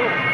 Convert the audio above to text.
Oh.